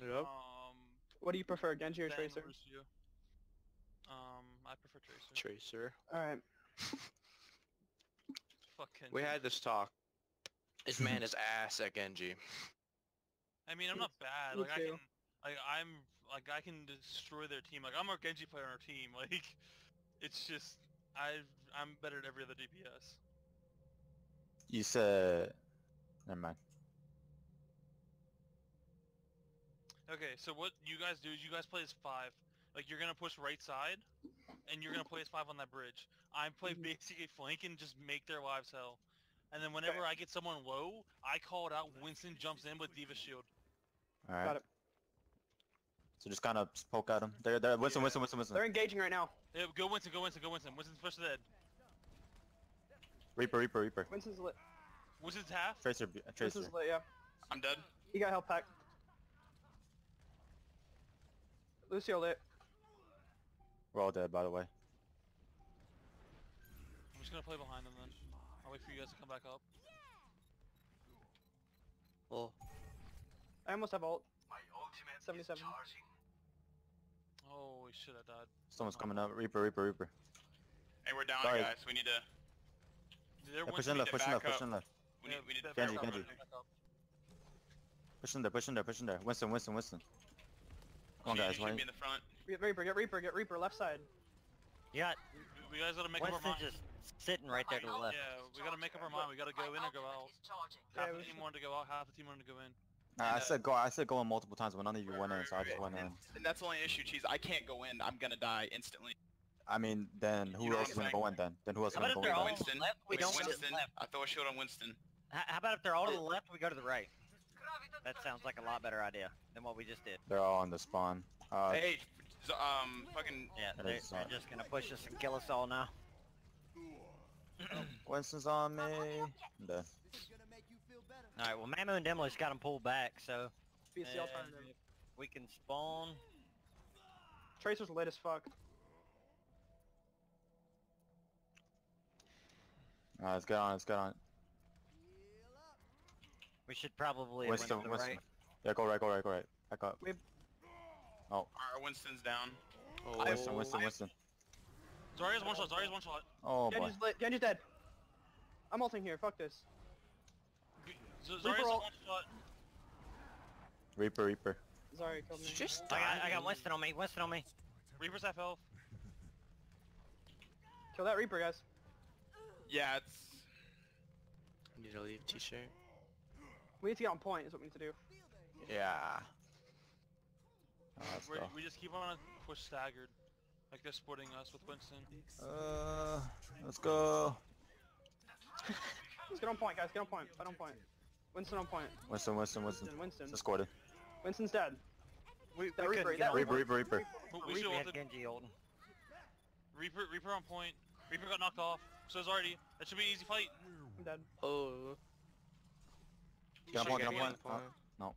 Yep. Um, What do you prefer, Genji or Tracer? Lucio. Um, I prefer Tracer. Tracer. Alright. Fucking. We had this talk. This man is ass at Genji. I mean, I'm not bad. Me Like I can, like I'm, like I can destroy their team. Like I'm a Genji player on our team. Like, it's just I, I'm better at every other DPS. You said. Never mind. Okay, so what you guys do is you guys play as five. Like you're gonna push right side, and you're gonna play as five on that bridge. I play Mhm. basically flank and just make their lives hell. And then whenever Okay. I get someone low, I call it out. Winston jumps in with D.Va Shield. All right. Got it. So just kind of poke at him. There, there. Winston, Yeah. Winston, Winston, Winston. They're engaging right now. Yeah, go Winston, go Winston, go Winston. Winston's first dead. Reaper, Reaper, Reaper. Winston's lit. Winston's half. Tracer, uh, Tracer. Winston's lit, yeah. I'm dead. He got health pack. Lucio lit. We're all dead, by the way. I'm just gonna play behind them then. I'll wait for you guys to come back up. Oh. I almost have ult. My ultimate 77. is charging. Holy shit, I died. Someone's coming up. Reaper, Reaper, Reaper. Hey, we're down, Sorry. guys. We need to. Yeah, push in left, push in left, push in left. We need. We need to. back Genji, up, Genji. back up. Push in there, push in there, push in there. Winston, Winston, Winston. Come on, She- guys. she should be in the front. Get Reaper, get Reaper, get Reaper, left side. You got We guys gotta make up our Winston mind. just sitting right there to the left. Yeah, we gotta make up our mind. We gotta go in or go out. Half the team should- wanted to go out, half the team wanted to go in. Nah, I said go. I said go in multiple times, but none of you went in, so I just went in. And that's the only issue, cheese. I can't go in. I'm gonna die instantly. I mean, then You who know else what is I'm gonna go in then? Then who else is How gonna about go if in? they're all- Winston. left, we Wait, don't go to Winston. I throw a shield on Winston. How about if they're all to the oh. left, we go to the right? That sounds like a lot better idea than what we just did. They're all on the spawn. Uh, Hey, um, fucking. Yeah, they're, is, they're uh, just gonna push us and kill us all now. Winston's on me. I'm dead. Alright, well Mamu and Demolish got them pulled back, so uh, we can spawn. Tracer's lit as fuck. Uh, let's get on. Let's get on. We should probably went to the Winston. right. Yeah, go right, go right, go right. Back up. We Oh, Alright, Winston's down. oh, Winston, Winston, Winston. Zarya's one shot, Zarya's one shot. Oh boy. Genji's lit. Genji's dead. I'm ulting here. Fuck this. Z- Zarya's one shot. Reaper, Reaper. Zarya killed me. just I got, I got Winston on me. Winston on me. Reaper's half health. Kill that Reaper, guys. Yeah, it's. Need to leave t-shirt. We need to get on point. Is what we need to do. Yeah. Oh, let's We're, go. we just keep on push staggered. Like they're splitting us with Winston. Uh, let's go. Let's get on point, guys. Get on point. Fight on point. Winston on point. Winston, Winston, Winston. Winston. Winston. Just scored it. Winston's dead. We, That Reaper. That get on Reaper, Reaper. Reaper, Reaper. We, We, should had. Genji holding. Reaper, Reaper on point. Reaper got knocked off. So it's already. That should be an easy fight. I'm dead. Oh. Get on Should point, get get on on point. point. Oh, no.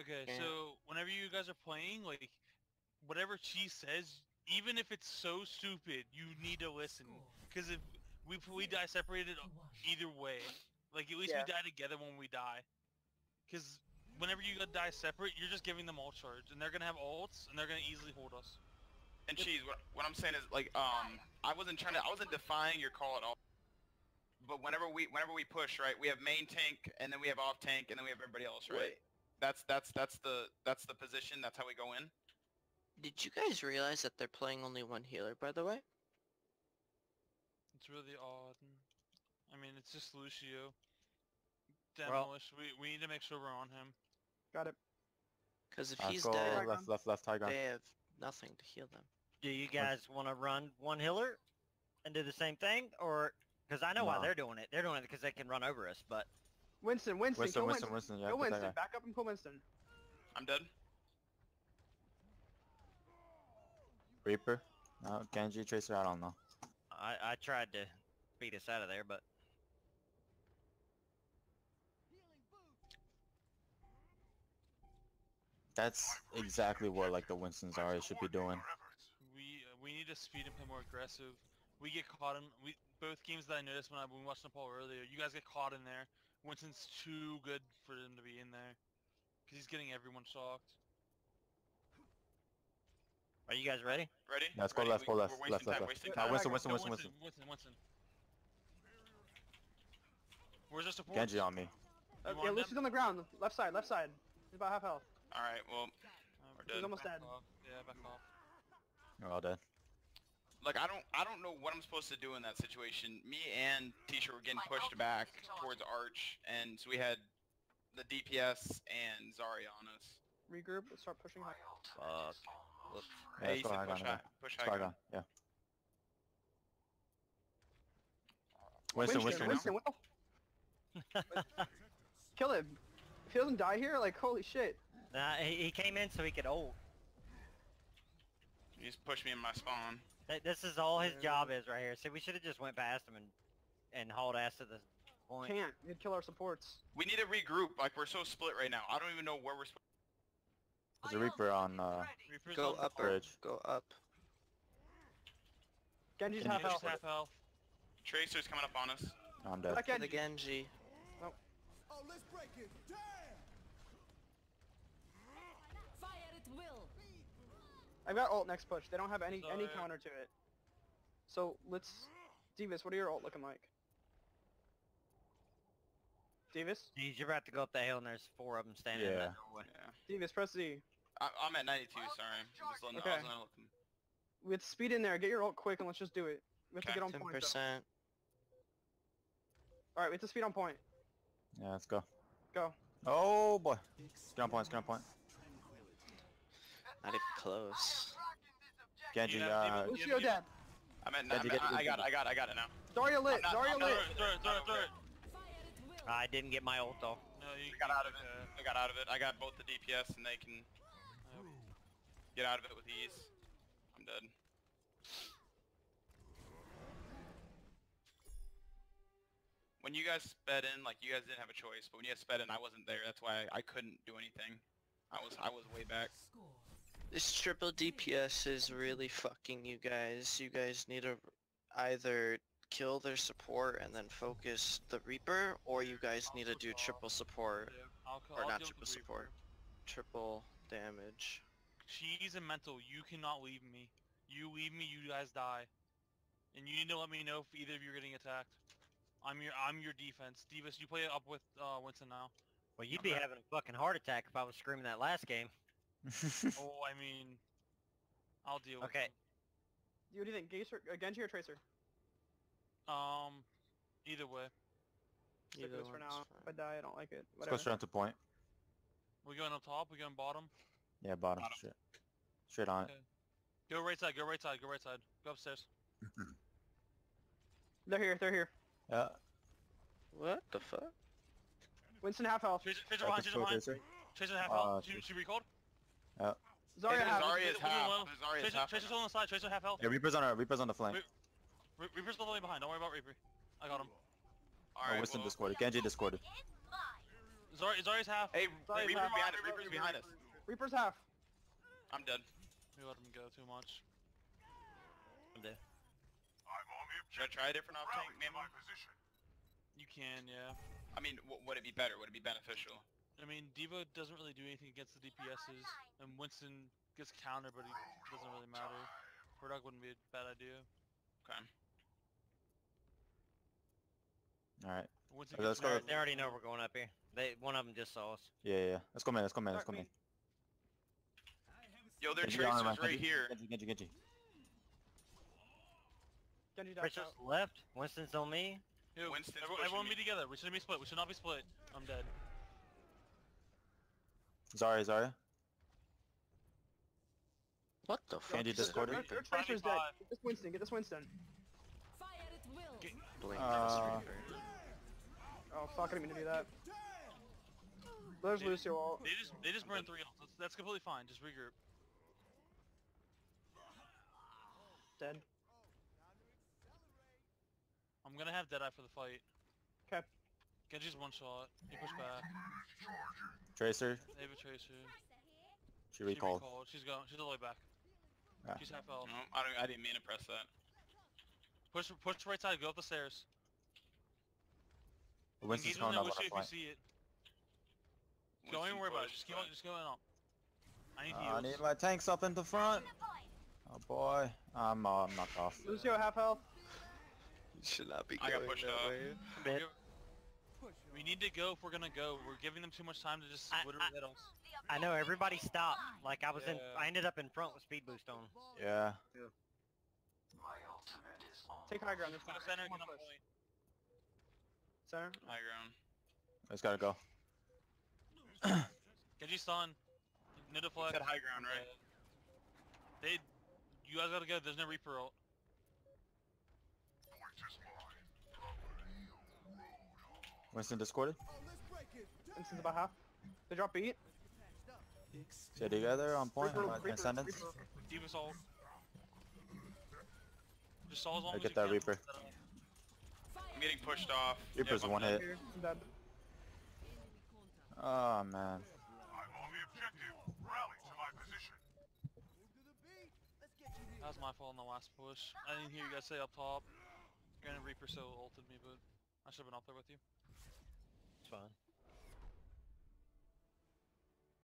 Okay, Yeah. so whenever you guys are playing, like, whatever she says, even if it's so stupid, you need to listen. Because if we we die separated either way, like at least Yeah. we die together when we die. Because whenever you die separate, you're just giving them all charge, and they're gonna have ults, and they're gonna easily hold us. And cheese. What, what I'm saying is like, um, I wasn't trying to. I wasn't defying your call at all. But whenever we whenever we push, right, we have main tank, and then we have off tank, and then we have everybody else, right? Wait. That's that's that's the that's the position. That's how we go in. Did you guys realize that they're playing only one healer, by the way? It's really odd. I mean, it's just Lucio. Well- Demolish. we we need to make sure we're on him. Got it. Because if Let's he's go dead, left, left, left, high ground. they have nothing to heal them. Do you guys want to run one healer and do the same thing, or because I know why they're doing it. They're doing it because they can run over us. But Winston. Winston. Winston, kill Winston, Winston. Winston. Yeah, Go Winston. Back up and pull Winston. I'm dead. Reaper. No, Genji, Tracer, I don't know. I, I tried to beat us out of there, but That's exactly what like the Winstons are. Should be doing. We uh, we need to speed and play more aggressive. We get caught in we both games that I noticed when I when we watched Nepal earlier. You guys get caught in there. Winston's too good for them to be in there because he's getting everyone shocked. Are you guys ready? Ready? Yeah, let's go Ready? left, go We- left, We're left, wasting left, time, left. wasting Winston, Winston, Winston, Winston. Winston, Winston. Where's the support? Genji on me. Uh, yeah, Lucy's on the ground. Left side, left side. He's about half health. Alright, well, Uh, dead. almost back dead. off. Yeah, back off. We're all dead. Like I don't I don't know what I'm supposed to do in that situation. Me and T-shirt were getting pushed back towards Arch, and so we had the DPS and Zarya on us. Regroup. Let's start pushing high. Fuck. Whoops. Yeah, Hey, let's said push high, again. push high go high ground. ground, yeah. Winston, Winston, Winston. what the? Kill him. If he doesn't die here, like holy shit. Nah, he, he came in so he could ult. He just pushed me in my spawn. Th- This is all his job is right here. See, we should have just went past him and and hauled ass to the point. Can't. He'd kill our supports. We need to regroup. Like we're so split right now. I don't even know where we're. Sp- There's a Reaper on uh, Reaper's Go on up, floor. bridge. go up. Genji's Genji half Genji's health. half health. Tracer's coming up on us. I'm dead. Back For the Genji. Genji. Fire at will. I've got ult next push. They don't have any any Sorry. counter to it. So let's. Davis, what are your ult looking like? Davis? Jeez, you're about to go up that hill and there's four of them standing in Yeah. that doorway. Yeah. Davis, press Z. I, I'm at 92. Sorry. I'm just letting. Okay. was gonna look them. With speed in there, get your ult quick and let's just do it. We have to Okay. get on Ten point. though. percent. Alright, we have to speed on point. Yeah, let's go. Go. Oh boy. Get on point, get on point. Not even close. Genji, Yeah, uh, Lucio dead. I'm at. Genji, I'm get at I got. It, I got. it, I got it now. Zarya lit. I'm not- Zarya lit. throw it, throw it, throw it. Fire at will. I didn't get my ult though. No, you I got out of it. uh, I got out of it. I got both the DPS and they can uh, get out of it with ease. I'm dead. When you guys sped in, like you guys didn't have a choice, but when you guys sped in, I wasn't there. That's why I couldn't do anything. I was I was way back. This triple DPS is really fucking you guys. You guys need to either kill their support and then focus the Reaper, or you guys need to do triple support. yeah, I'll, Or I'll not triple support. Triple damage. Cheese and mental, you cannot leave me. You leave me, you guys die. And you need to let me know if either of you are getting attacked. I'm your I'm your defense. Divas, you play up with uh, Winston now. Well, you'd be having a fucking heart attack if I was screaming that last game. oh, I mean, I'll deal with Okay. You- What do you think? Genji or, uh, Genji or Tracer? Um, either way. Stick with Either this for one's now. If I die, I don't like it. let's go Whatever. straight to point. We going up top, we going bottom. Yeah, bottom. Bottom. Straight. Straight on it. Go right side, go right side, go right side. Go upstairs. They're here. They're here. Yeah. What the fuck? Winston half health. Tracer, Tracer Back behind, to Tracer behind. Tracer. Tracer half Uh, health. She, she recalled? Uh, Zarya half. Zarya is half. Zarya is Tracer, half. Tracer's still on the side, Tracer half health. Yeah, Reaper's on our Reaper's on the flank. Re- Reaper's still the way behind, don't worry about Reaper. I got him. oh, Alright, Winston well, discorded. Genji discorded. Zarya, Zarya's half. Hey, Zarya's Reaper's half. behind us. Reaper's behind us. Reaper's half. I'm dead. We let him go too much. I'm dead. Should I try a different off tank, maybe? You can, yeah. I mean, w- would it be better? Would it be beneficial? I mean, D.Va doesn't really do anything against the DPSs, and Winston gets countered, but he doesn't really matter. Murdoch wouldn't be a bad idea. Okay. All right. Winston Okay, let's go. married- They already know we're going up here. They one of them just saw us. Yeah, yeah, yeah. Let's go man. Let's go man. Let's go Alright, man. Yo, their Genji on tracer's our- right Genji, here. Genji, Genji, Genji. Genji died. Richard's left. Winston's on me. Yo, Winston's everyone, everyone me. be together. We shouldn't be split. We should not be split. I'm dead. Zarya, Zarya. What the fuck? Genji is discorded. Your, your Tracer's dead. Get this Winston. Get this Winston. Fire at will. Get- Blink Uh. Oh fuck! I didn't mean to do that. There's Dude. Lucio ult. They just they just burned three ults. That's, that's completely fine. Just regroup. Dead. I'm gonna have Deadeye for the fight. 'Kay. Genji's one shot. He pushed back. Tracer. They have a Tracer. She She recalled. recalled. She's going. She's all the way back. Ah. She's half health. No, I, don't, I didn't mean to press that. Push push right side. Go up the stairs. Winston's Engage coming with up the on if you see it. Don't even worry about it. Just keep but- on, just going on. I need Uh, I need my tanks up in the front. Oh boy, I'm uh, I'm knocked off. Lucio, half health. You should not be I got going pushed that off. way. Bit. We need to go if we're gonna go. We're giving them too much time to just I- literally I- hit us. I know everybody stopped. Like I was in, I ended up in front with speed boost on. Yeah. yeah Take high ground this Go center, Come get on, on point. Center. High ground. I just gotta go. Genji stun. You Nidaflex. said high ground, right? They, you guys gotta go. There's no Reaper ult. Winston discorded. Winston's about half. They drop beat. Stay together on point. Reaper, uh, Reaper, Ascendance. Reaper. Demon Soul. Just Soul as long I get that can. Reaper. I'm getting pushed off. Reaper's Yep, I'm one dead. hit. Here, I'm dead. Oh man. That was my fault in the last push. I didn't hear you guys say up top. Granted, Reaper so ulted me, but I should have been up there with you fine.